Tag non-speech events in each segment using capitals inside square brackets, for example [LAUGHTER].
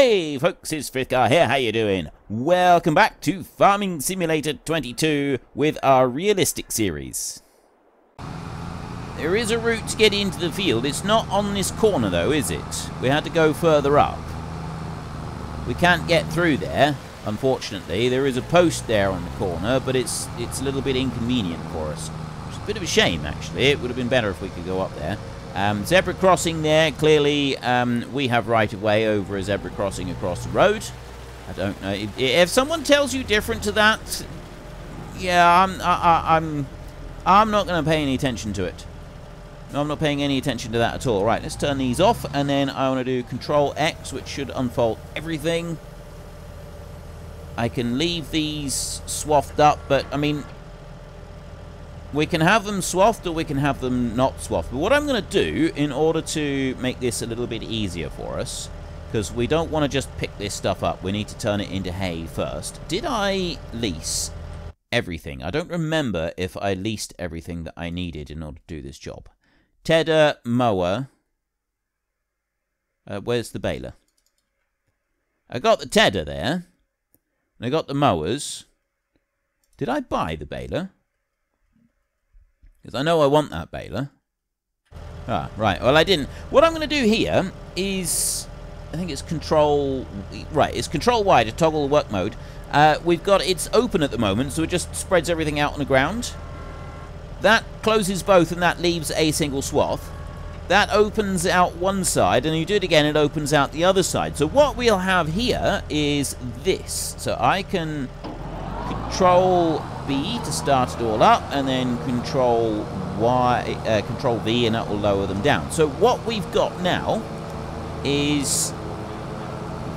Hey folks, it's Frithgar here, how you doing? Welcome back to Farming Simulator 22 with our realistic series. There is a route to get into the field, it's not on this corner though, is it? We had to go further up. We can't get through there, unfortunately. There is a post there on the corner, but it's it's a little bit inconvenient for us. It's a bit of a shame, actually. It would have been better if we could go up there. Um, zebra crossing there. Clearly, um, we have right of way over a zebra crossing across the road. I don't know if, if someone tells you different to that. Yeah, I'm I, I, I'm I'm not going to pay any attention to it. I'm not paying any attention to that at all. Right, let's turn these off, and then I want to do Control X, which should unfold everything. I can leave these swathed up, but I mean, we can have them swathed or we can have them not swathed. But what I'm going to do in order to make this a little bit easier for us, because we don't want to just pick this stuff up, we need to turn it into hay first. Did I lease everything? I don't remember if I leased everything that I needed in order to do this job. Tedder mower. Uh, where's the baler? I got the tedder there. And I got the mowers. Did I buy the baler? Because I know I want that baler. Ah, right. Well, I didn't. What I'm going to do here is... I think it's control... Right, it's control Y to toggle the work mode. Uh, we've got... It's open at the moment, so it just spreads everything out on the ground. That closes both, and that leaves a single swath. That opens out one side, and you do it again, it opens out the other side. So what we'll have here is this. So I can control B to start it all up, and then Control Y, uh, Control V, and that will lower them down. So what we've got now is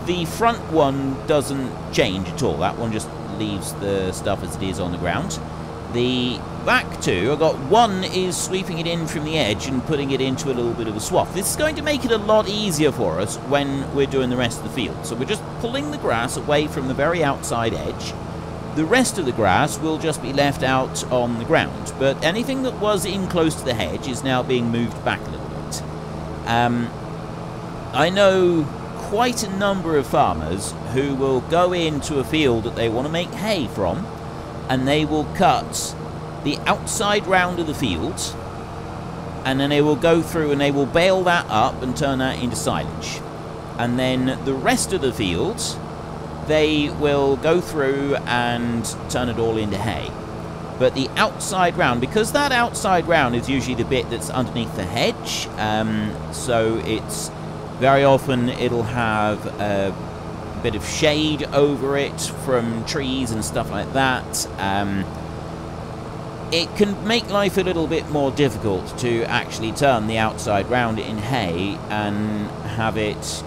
the front one doesn't change at all. That one just leaves the stuff as it is on the ground. The back two, I've got one is sweeping it in from the edge and putting it into a little bit of a swath. This is going to make it a lot easier for us when we're doing the rest of the field. So we're just pulling the grass away from the very outside edge the rest of the grass will just be left out on the ground, but anything that was in close to the hedge is now being moved back a little bit. Um, I know quite a number of farmers who will go into a field that they want to make hay from, and they will cut the outside round of the field, and then they will go through and they will bale that up and turn that into silage. And then the rest of the fields they will go through and turn it all into hay. But the outside round, because that outside round is usually the bit that's underneath the hedge, um, so it's very often it'll have a bit of shade over it from trees and stuff like that. Um, it can make life a little bit more difficult to actually turn the outside round in hay and have it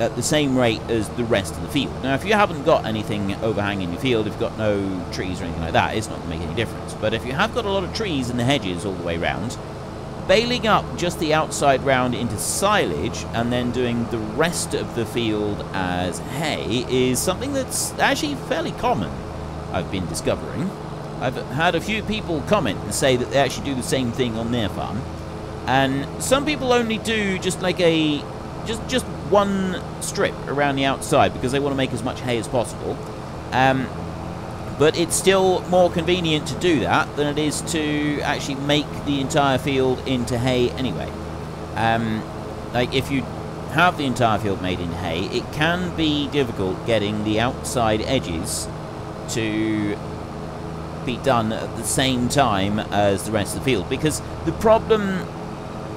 at the same rate as the rest of the field. Now, if you haven't got anything overhanging your field, if you've got no trees or anything like that, it's not going to make any difference. But if you have got a lot of trees and the hedges all the way round, baling up just the outside round into silage and then doing the rest of the field as hay is something that's actually fairly common, I've been discovering. I've had a few people comment and say that they actually do the same thing on their farm. And some people only do just like a just just one strip around the outside because they want to make as much hay as possible. Um, but it's still more convenient to do that than it is to actually make the entire field into hay anyway. Um, like if you have the entire field made into hay, it can be difficult getting the outside edges to be done at the same time as the rest of the field because the problem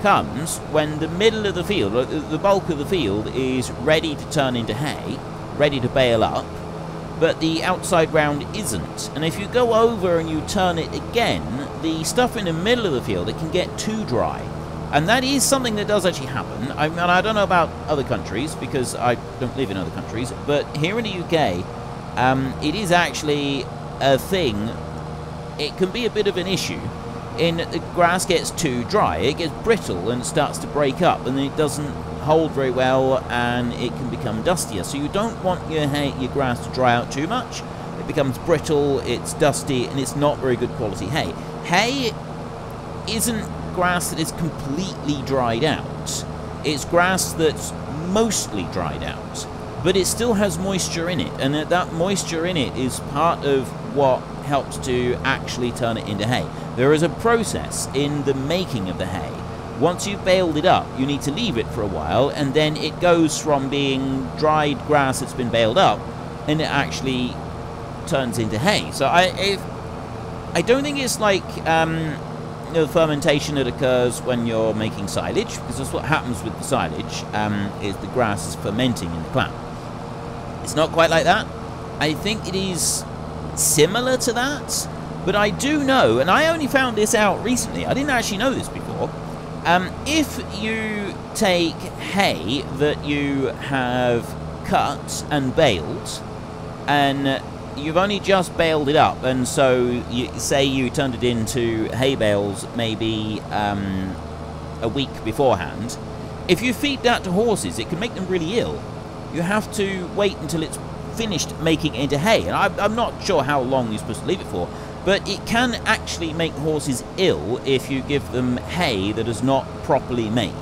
comes when the middle of the field, the bulk of the field, is ready to turn into hay, ready to bale up, but the outside round isn't. And if you go over and you turn it again, the stuff in the middle of the field, it can get too dry. And that is something that does actually happen. I mean, I don't know about other countries because I don't live in other countries, but here in the UK, um, it is actually a thing. It can be a bit of an issue in the grass gets too dry, it gets brittle and starts to break up, and it doesn't hold very well, and it can become dustier. So you don't want your hay, your grass to dry out too much. It becomes brittle, it's dusty, and it's not very good quality hay. Hay isn't grass that is completely dried out. It's grass that's mostly dried out. but it still has moisture in it, and that, that moisture in it is part of what helps to actually turn it into hay. There is a process in the making of the hay. Once you've baled it up, you need to leave it for a while, and then it goes from being dried grass that's been baled up, and it actually turns into hay. So I, if, I don't think it's like um, fermentation that occurs when you're making silage, because that's what happens with the silage, um, is the grass is fermenting in the plant. It's not quite like that. I think it is similar to that, but I do know, and I only found this out recently, I didn't actually know this before, um, if you take hay that you have cut and baled, and you've only just baled it up, and so you say you turned it into hay bales maybe um, a week beforehand, if you feed that to horses, it can make them really ill. You have to wait until it's finished making it into hay, and I, I'm not sure how long you're supposed to leave it for, but it can actually make horses ill if you give them hay that is not properly made.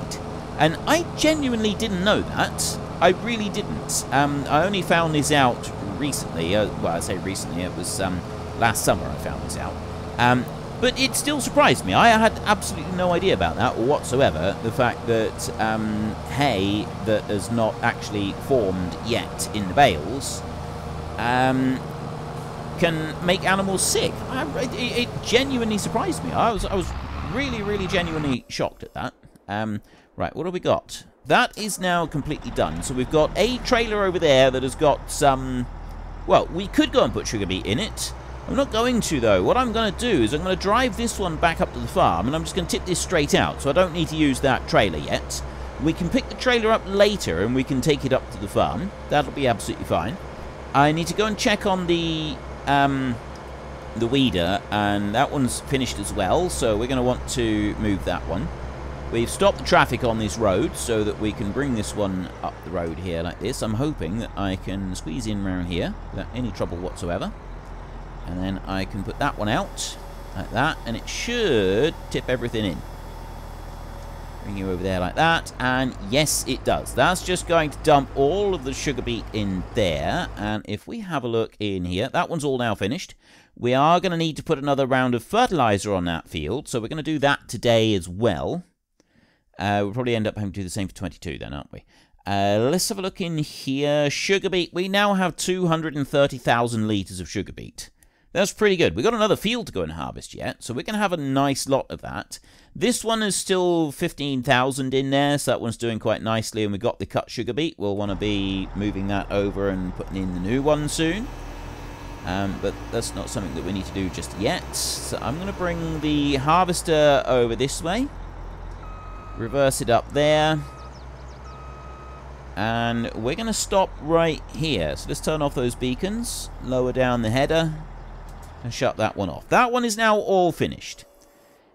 And I genuinely didn't know that. I really didn't. Um, I only found this out recently. Uh, well, I say recently, it was um, last summer I found this out. Um, but it still surprised me. I had absolutely no idea about that whatsoever. The fact that um, hay that has not actually formed yet in the bales um, can make animals sick. I, it, it, genuinely surprised me. I was, I was really, really genuinely shocked at that. Um, right, what have we got? That is now completely done. So we've got a trailer over there that has got some... Well, we could go and put sugar beet in it. I'm not going to, though. What I'm going to do is I'm going to drive this one back up to the farm, and I'm just going to tip this straight out, so I don't need to use that trailer yet. We can pick the trailer up later, and we can take it up to the farm. That'll be absolutely fine. I need to go and check on the um, the weeder, and that one's finished as well, so we're going to want to move that one. We've stopped the traffic on this road so that we can bring this one up the road here like this. I'm hoping that I can squeeze in around here without any trouble whatsoever. And then I can put that one out like that, and it should tip everything in. Bring you over there like that, and yes, it does. That's just going to dump all of the sugar beet in there, and if we have a look in here, that one's all now finished. We are going to need to put another round of fertilizer on that field, so we're going to do that today as well. Uh, we'll probably end up having to do the same for 22 then, aren't we? Uh, let's have a look in here. Sugar beet. We now have 230,000 litres of sugar beet. That's pretty good. We've got another field to go and harvest yet, so we're going to have a nice lot of that. This one is still 15,000 in there, so that one's doing quite nicely, and we've got the cut sugar beet. We'll want to be moving that over and putting in the new one soon. Um, but that's not something that we need to do just yet. So I'm going to bring the harvester over this way. Reverse it up there. And we're going to stop right here. So let's turn off those beacons. Lower down the header. And shut that one off. That one is now all finished.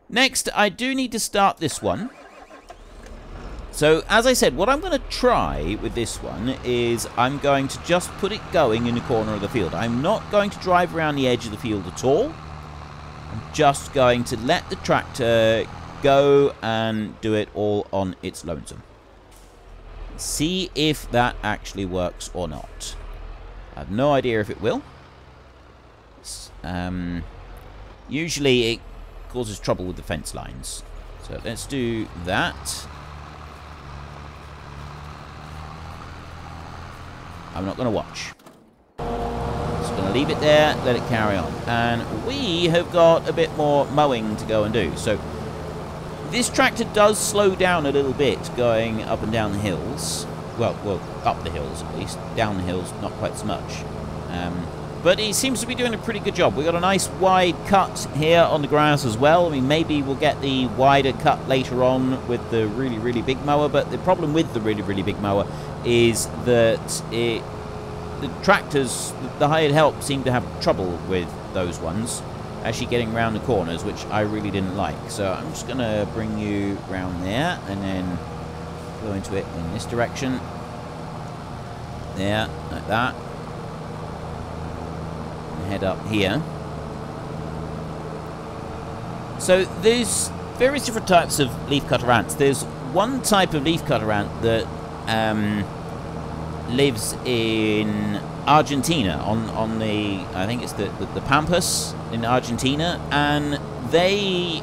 Next, I do need to start this one. So, as I said, what I'm going to try with this one is I'm going to just put it going in the corner of the field. I'm not going to drive around the edge of the field at all. I'm just going to let the tractor go and do it all on its lonesome. See if that actually works or not. I have no idea if it will. Um, usually it causes trouble with the fence lines. So let's do that. I'm not going to watch. Just going to leave it there, let it carry on. And we have got a bit more mowing to go and do. So this tractor does slow down a little bit going up and down the hills. Well, well, up the hills at least. Down the hills, not quite so much. Um, but he seems to be doing a pretty good job. We've got a nice wide cut here on the grass as well. I mean, maybe we'll get the wider cut later on with the really, really big mower. But the problem with the really, really big mower is that it, the tractors, the hired help, seem to have trouble with those ones actually getting around the corners, which I really didn't like. So I'm just going to bring you around there and then go into it in this direction. There, like that. Head up here. So there's various different types of leaf cutter ants. There's one type of leaf cutter ant that um, lives in Argentina on on the I think it's the, the, the Pampas in Argentina, and they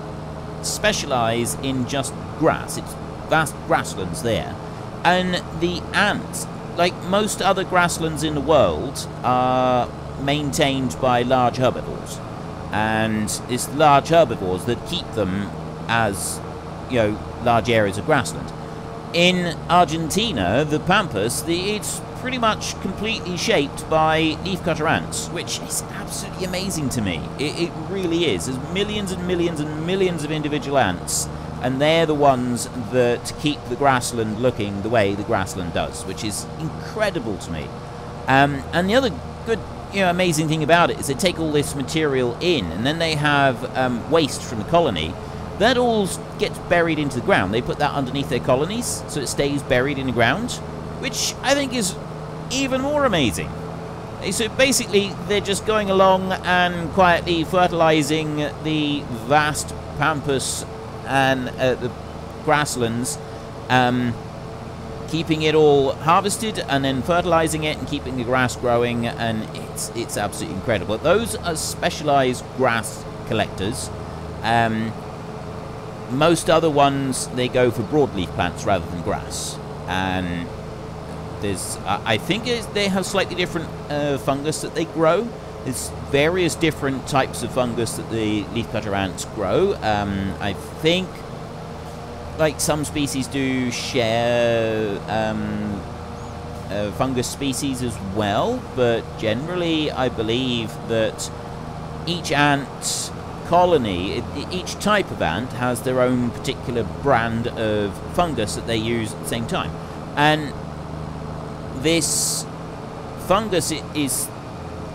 specialize in just grass. It's vast grasslands there, and the ants, like most other grasslands in the world, are maintained by large herbivores, and it's large herbivores that keep them as you know large areas of grassland. In Argentina, the Pampas, the, it's pretty much completely shaped by leafcutter ants, which is absolutely amazing to me. It, it, really is. There's millions and millions and millions of individual ants, and they're the ones that keep the grassland looking the way the grassland does, which is incredible to me. Um, and the other good, you know, amazing thing about it is they take all this material in, and then they have um, waste from the colony that all gets buried into the ground. They put that underneath their colonies, so it stays buried in the ground, which I think is even more amazing. So basically, they're just going along and quietly fertilizing the vast pampas and uh, the grasslands, um, keeping it all harvested and then fertilizing it and keeping the grass growing, and it's it's absolutely incredible. Those are specialized grass collectors. Um, most other ones, they go for broadleaf plants rather than grass. And there's, I think they have slightly different uh, fungus that they grow. There's various different types of fungus that the leafcutter ants grow. Um, I think, like some species do share um, uh, fungus species as well, but generally I believe that each ant colony, each type of ant has their own particular brand of fungus that they use at the same time. And this fungus is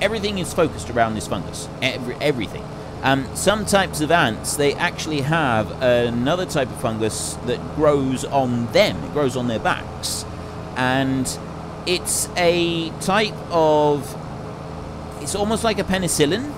everything is focused around this fungus. Every, everything. Um, some types of ants, they actually have another type of fungus that grows on them. It grows on their backs. And it's a type of... It's almost like a penicillin,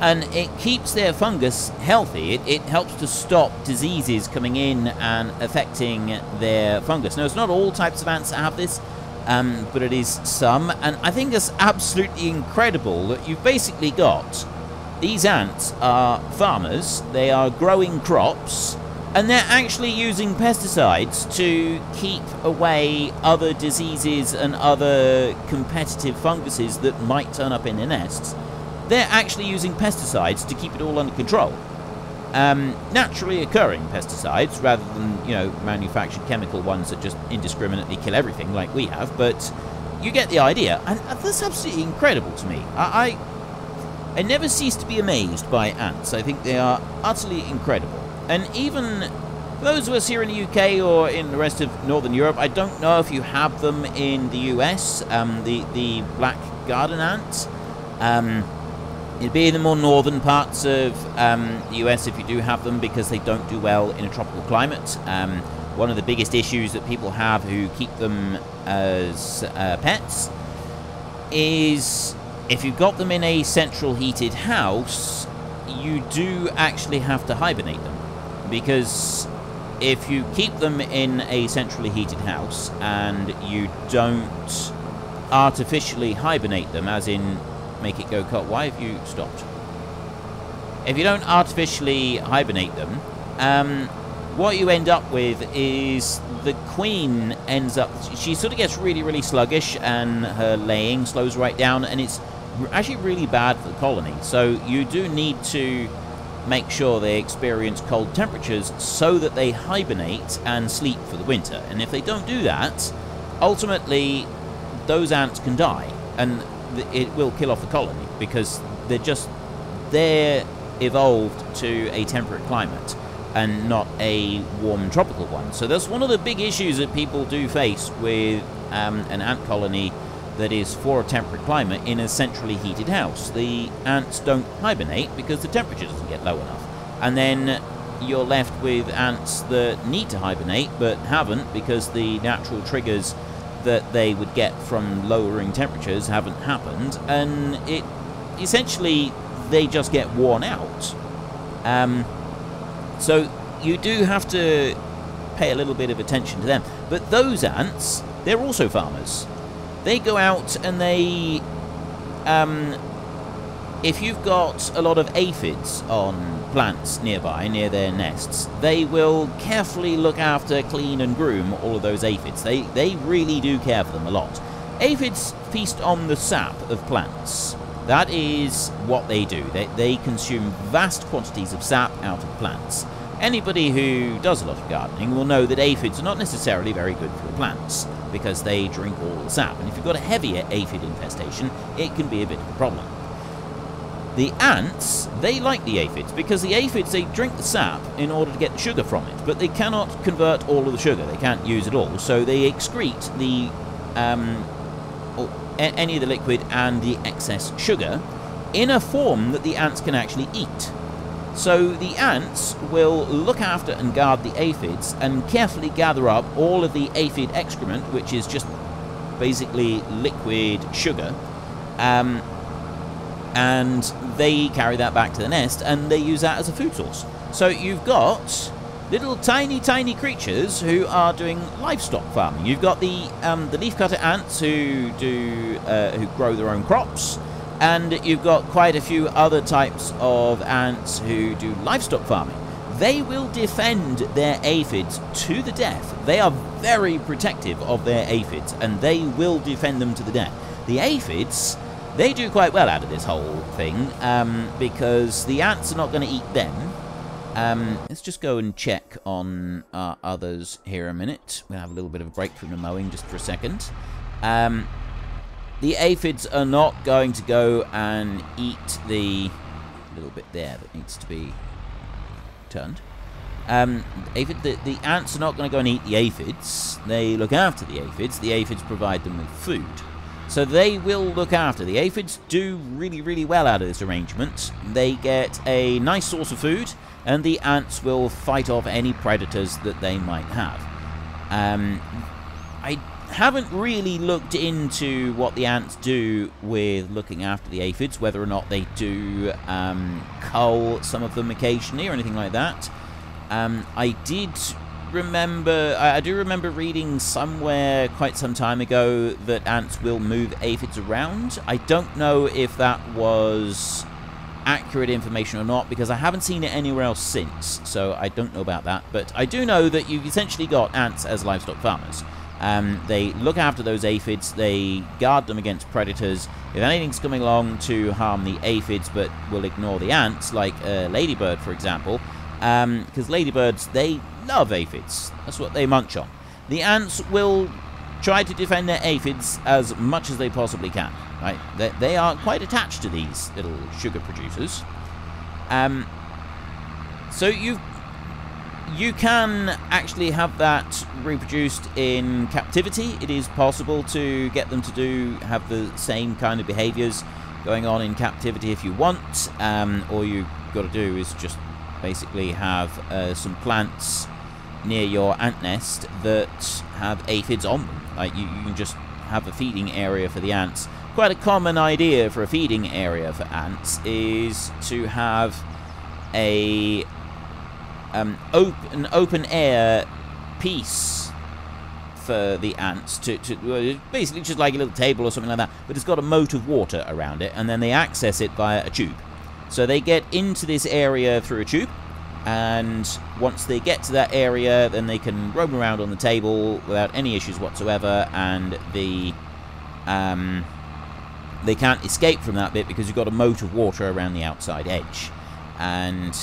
and it keeps their fungus healthy. It, it, helps to stop diseases coming in and affecting their fungus. Now, it's not all types of ants that have this, um, but it is some, and I think it's absolutely incredible that you've basically got these ants are farmers, they are growing crops, and they're actually using pesticides to keep away other diseases and other competitive funguses that might turn up in their nests they're actually using pesticides to keep it all under control. Um, naturally occurring pesticides rather than, you know, manufactured chemical ones that just indiscriminately kill everything like we have, but you get the idea. And that's absolutely incredible to me. I, I, I never cease to be amazed by ants. I think they are utterly incredible. And even those of us here in the UK or in the rest of Northern Europe, I don't know if you have them in the US, um, the, the black garden ant. Um, It'd be in the more northern parts of um, the US if you do have them because they don't do well in a tropical climate. Um, one of the biggest issues that people have who keep them as uh, pets is if you've got them in a central heated house, you do actually have to hibernate them. Because if you keep them in a centrally heated house and you don't artificially hibernate them, as in make it go cold. Why have you stopped? If you don't artificially hibernate them, um, what you end up with is the queen ends up... She sort of gets really, really sluggish and her laying slows right down and it's actually really bad for the colony. So you do need to make sure they experience cold temperatures so that they hibernate and sleep for the winter. And if they don't do that, ultimately those ants can die. And it will kill off the colony because they're just they're evolved to a temperate climate and not a warm tropical one. So that's one of the big issues that people do face with um, an ant colony that is for a temperate climate in a centrally heated house. The ants don't hibernate because the temperature doesn't get low enough. And then you're left with ants that need to hibernate but haven't because the natural triggers that they would get from lowering temperatures haven't happened, and it essentially they just get worn out. Um, so you do have to pay a little bit of attention to them. But those ants, they're also farmers. They go out and they um, if you've got a lot of aphids on plants nearby, near their nests, they will carefully look after, clean and groom all of those aphids. They, they really do care for them a lot. Aphids feast on the sap of plants. That is what they do. They, they consume vast quantities of sap out of plants. Anybody who does a lot of gardening will know that aphids are not necessarily very good for plants because they drink all the sap. And if you've got a heavier aphid infestation, it can be a bit of a problem. The ants, they like the aphids because the aphids, they drink the sap in order to get the sugar from it, but they cannot convert all of the sugar. They can't use it all, so they excrete the um, any of the liquid and the excess sugar in a form that the ants can actually eat. So the ants will look after and guard the aphids and carefully gather up all of the aphid excrement, which is just basically liquid sugar, um, and they carry that back to the nest and they use that as a food source. So you've got little tiny, tiny creatures who are doing livestock farming. You've got the um, the leafcutter ants who do uh, who grow their own crops, and you've got quite a few other types of ants who do livestock farming. They will defend their aphids to the death. They are very protective of their aphids, and they will defend them to the death. The aphids they do quite well out of this whole thing um, because the ants are not going to eat them. Um, let's just go and check on our others here a minute. We'll have a little bit of a break from the mowing just for a second. Um, the aphids are not going to go and eat the little bit there that needs to be turned. Um, aphid, the, the ants are not going to go and eat the aphids. They look after the aphids. The aphids provide them with food. So they will look after. The aphids do really, really well out of this arrangement. They get a nice source of food, and the ants will fight off any predators that they might have. Um, I haven't really looked into what the ants do with looking after the aphids, whether or not they do um, cull some of them occasionally or anything like that. Um, I did remember, I, I, do remember reading somewhere quite some time ago that ants will move aphids around. I don't know if that was accurate information or not because I haven't seen it anywhere else since, so I don't know about that. But I do know that you've essentially got ants as livestock farmers. Um, they look after those aphids, they guard them against predators. If anything's coming along to harm the aphids but will ignore the ants, like a ladybird, for example, because um, ladybirds, they love aphids. That's what they munch on. The ants will try to defend their aphids as much as they possibly can. Right? They, they are quite attached to these little sugar producers. Um, so you you can actually have that reproduced in captivity. It is possible to get them to do have the same kind of behaviors going on in captivity if you want. Um, all you've got to do is just basically have uh, some plants near your ant nest that have aphids on them. Like you, you can just have a feeding area for the ants. Quite a common idea for a feeding area for ants is to have a um, op an open air piece for the ants to, to basically just like a little table or something like that, but it's got a moat of water around it, and then they access it via a tube. So they get into this area through a tube, and once they get to that area, then they can roam around on the table without any issues whatsoever, and the um, they can't escape from that bit because you've got a moat of water around the outside edge, and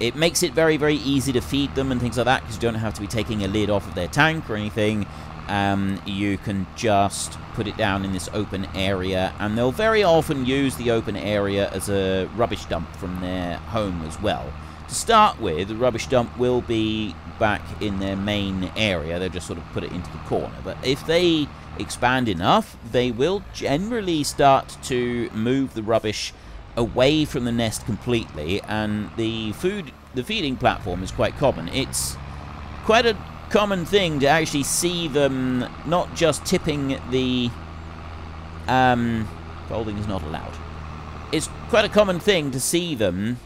it makes it very, very easy to feed them and things like that because you don't have to be taking a lid off of their tank or anything. Um, you can just put it down in this open area, and they'll very often use the open area as a rubbish dump from their home as well. To start with, the rubbish dump will be back in their main area. They'll just sort of put it into the corner. But if they expand enough, they will generally start to move the rubbish away from the nest completely, and the food, the feeding platform is quite common. It's quite a common thing to actually see them not just tipping the um, folding is not allowed. It's quite a common thing to see them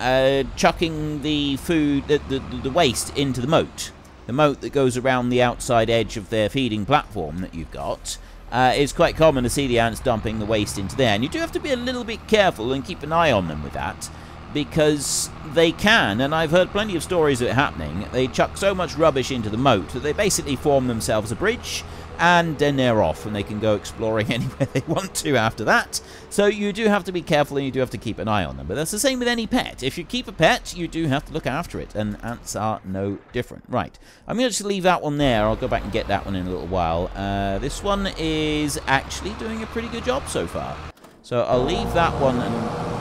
uh, chucking the food, the, the, the waste into the moat. the moat that goes around the outside edge of their feeding platform that you've got, uh, it's quite common to see the ants dumping the waste into there. And you do have to be a little bit careful and keep an eye on them with that because they can, and I've heard plenty of stories of it happening, they chuck so much rubbish into the moat that they basically form themselves a bridge and then they're off and they can go exploring [LAUGHS] anywhere they want to after that. So you do have to be careful and you do have to keep an eye on them. But that's the same with any pet. If you keep a pet, you do have to look after it, and ants are no different. Right, I'm going to just leave that one there. I'll go back and get that one in a little while. Uh, this one is actually doing a pretty good job so far. So I'll leave that one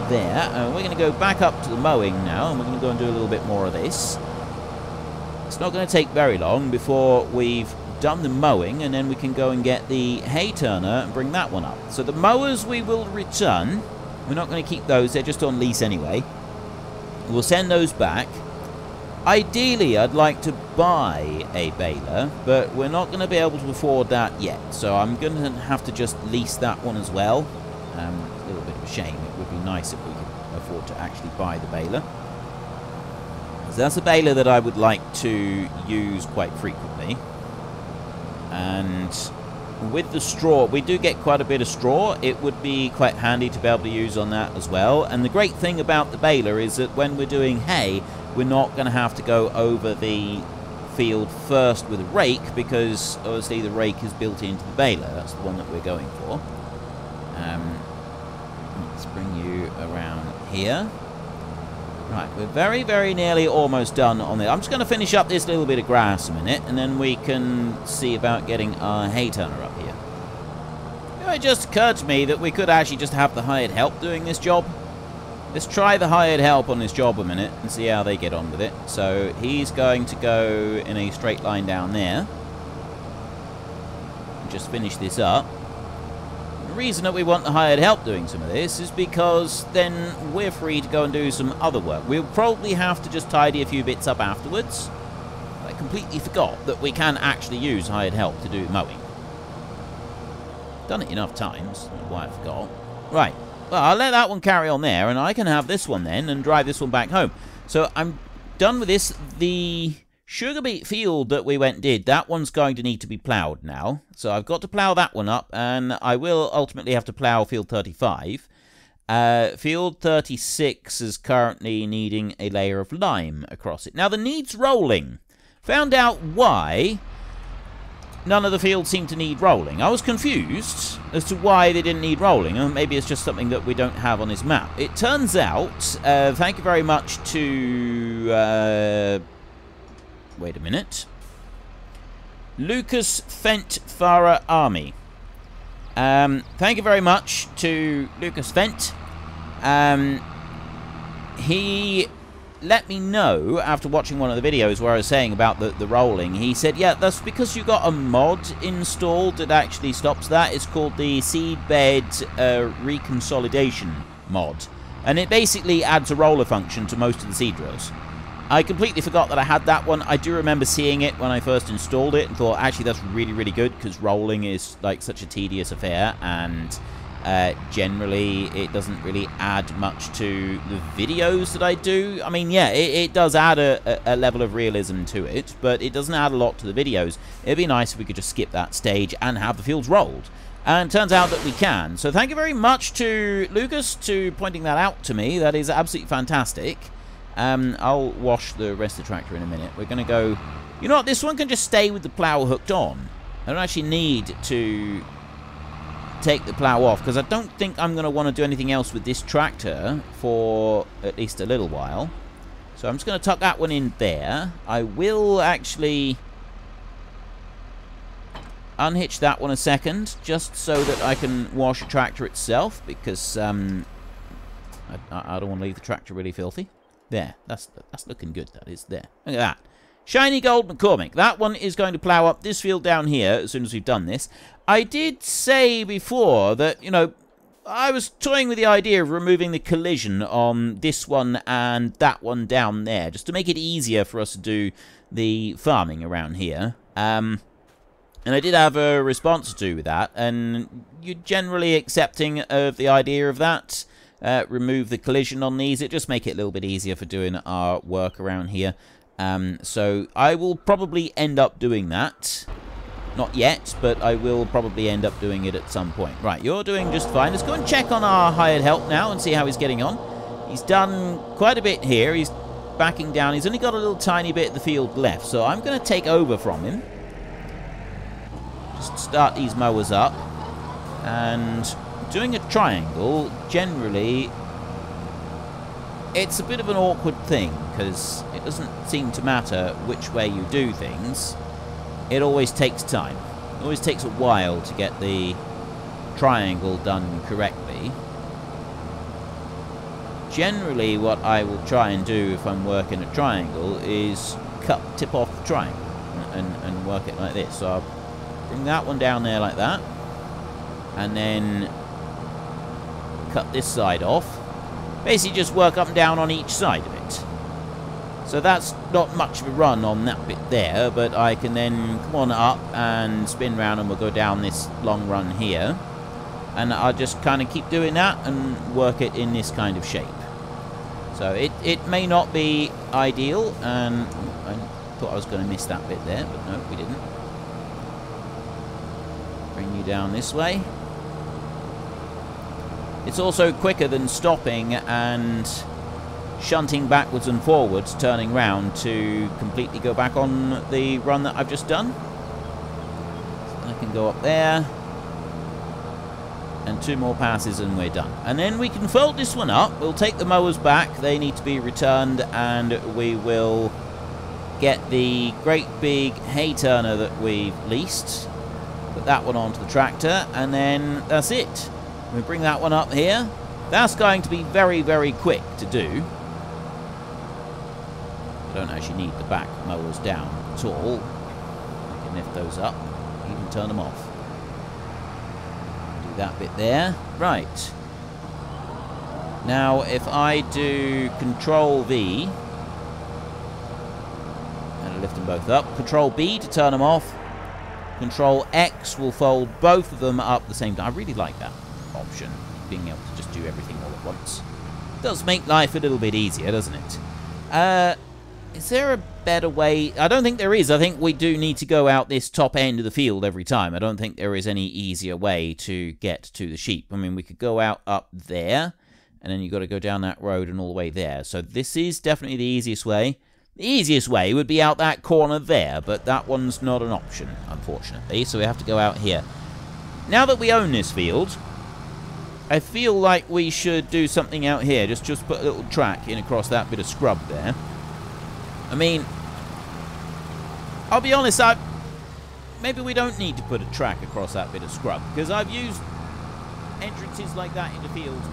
there. Uh, we're going to go back up to the mowing now, and we're going to go and do a little bit more of this. It's not going to take very long before we've done the mowing, and then we can go and get the hay turner and bring that one up. So the mowers we will return. We're not going to keep those. They're just on lease anyway. We'll send those back. Ideally, I'd like to buy a baler, but we're not going to be able to afford that yet. So I'm going to have to just lease that one as well. Um, a little bit of a shame. It would be nice if we could afford to actually buy the baler. So that's a baler that I would like to use quite frequently. And with the straw, we do get quite a bit of straw. It would be quite handy to be able to use on that as well. And the great thing about the baler is that when we're doing hay, we're not going to have to go over the field first with a rake because obviously the rake is built into the baler. That's the one that we're going for. Um, let's bring you around here. Right, we're very, very nearly almost done on this. I'm just going to finish up this little bit of grass a minute, and then we can see about getting our hay turner up here. You know, it just occurred to me that we could actually just have the hired help doing this job. Let's try the hired help on this job a minute and see how they get on with it. So he's going to go in a straight line down there. Just finish this up. The reason that we want the hired help doing some of this is because then we're free to go and do some other work. We'll probably have to just tidy a few bits up afterwards. I completely forgot that we can actually use hired help to do mowing. Done it enough times, why I forgot. Right, well, I'll let that one carry on there, and I can have this one then and drive this one back home. So I'm done with this. The Sugar beet field that we went did, that one's going to need to be ploughed now. So I've got to plough that one up, and I will ultimately have to plough field 35. Uh, field 36 is currently needing a layer of lime across it. Now, the needs rolling. Found out why none of the fields seem to need rolling. I was confused as to why they didn't need rolling. and maybe it's just something that we don't have on this map. It turns out, uh, thank you very much to... Uh, Wait a minute. Lucas Fent Farah Army. Um, thank you very much to Lucas Fent. Um, he let me know after watching one of the videos where I was saying about the, the rolling. He said, yeah, that's because you got a mod installed that actually stops that. It's called the Seedbed uh, Reconsolidation mod. And it basically adds a roller function to most of the seed drills. I completely forgot that I had that one. I do remember seeing it when I first installed it and thought, actually, that's really, really good because rolling is like such a tedious affair and uh, generally it doesn't really add much to the videos that I do. I mean, yeah, it, it does add a, a, level of realism to it, but it doesn't add a lot to the videos. It'd be nice if we could just skip that stage and have the fields rolled. And turns out that we can. So thank you very much to Lucas to pointing that out to me. That is absolutely fantastic. Um, I'll wash the rest of the tractor in a minute. We're going to go... You know what? This one can just stay with the plough hooked on. I don't actually need to take the plough off because I don't think I'm going to want to do anything else with this tractor for at least a little while. So I'm just going to tuck that one in there. I will actually unhitch that one a second just so that I can wash the tractor itself because um, I, I don't want to leave the tractor really filthy. There, that's that's looking good, that is. There, look at that. Shiny Gold McCormick. That one is going to plough up this field down here as soon as we've done this. I did say before that, you know, I was toying with the idea of removing the collision on this one and that one down there, just to make it easier for us to do the farming around here. Um, and I did have a response to do with that, and you're generally accepting of the idea of that uh, remove the collision on these. It just make it a little bit easier for doing our work around here. Um, so I will probably end up doing that. Not yet, but I will probably end up doing it at some point. Right, you're doing just fine. Let's go and check on our hired help now and see how he's getting on. He's done quite a bit here. He's backing down. He's only got a little tiny bit of the field left, so I'm going to take over from him. Just start these mowers up. And doing a triangle, generally, it's a bit of an awkward thing, because it doesn't seem to matter which way you do things. It always takes time. It always takes a while to get the triangle done correctly. Generally, what I will try and do if I'm working a triangle is cut tip off the triangle and, and, work it like this. So I'll bring that one down there like that and then cut this side off. Basically just work up and down on each side of it. So that's not much of a run on that bit there, but I can then come on up and spin round and we'll go down this long run here. And I'll just kind of keep doing that and work it in this kind of shape. So it, it may not be ideal, and I thought I was going to miss that bit there, but no, we didn't. Bring you down this way. It's also quicker than stopping and shunting backwards and forwards, turning round to completely go back on the run that I've just done. I can go up there. And two more passes and we're done. And then we can fold this one up. We'll take the mowers back. They need to be returned and we will get the great big hay turner that we've leased. Put that one onto the tractor and then that's it. We bring that one up here. That's going to be very, very quick to do. I don't actually need the back mowers down at all. I can lift those up, even turn them off. Do that bit there. Right. Now, if I do Control V, and lift them both up, Control B to turn them off, Control X will fold both of them up the same time. I really like that option, being able to just do everything all at once. Does make life a little bit easier, doesn't it? Uh, is there a better way? I don't think there is. I think we do need to go out this top end of the field every time. I don't think there is any easier way to get to the sheep. I mean, we could go out up there, and then you've got to go down that road and all the way there. So this is definitely the easiest way. The easiest way would be out that corner there, but that one's not an option, unfortunately. So we have to go out here. Now that we own this field, I feel like we should do something out here. Just, just put a little track in across that bit of scrub there. I mean, I'll be honest, I maybe we don't need to put a track across that bit of scrub because I've used entrances like that in the fields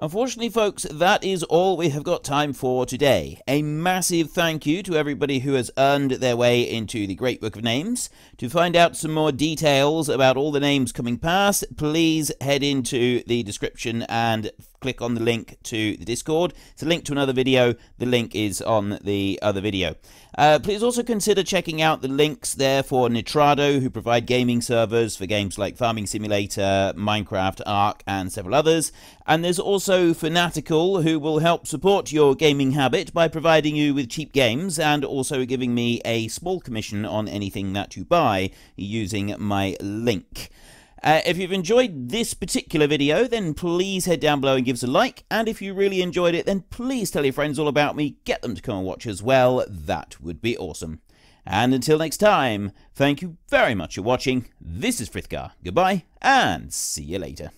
Unfortunately, folks, that is all we have got time for today. A massive thank you to everybody who has earned their way into the Great Book of Names. To find out some more details about all the names coming past, please head into the description and click on the link to the Discord. It's a link to another video. The link is on the other video. Uh, please also consider checking out the links there for Nitrado, who provide gaming servers for games like Farming Simulator, Minecraft, Ark, and several others. And there's also Fanatical, who will help support your gaming habit by providing you with cheap games and also giving me a small commission on anything that you buy using my link. Uh, if you've enjoyed this particular video, then please head down below and give us a like. And if you really enjoyed it, then please tell your friends all about me. Get them to come and watch as well. That would be awesome. And until next time, thank you very much for watching. This is Frithgar. Goodbye, and see you later.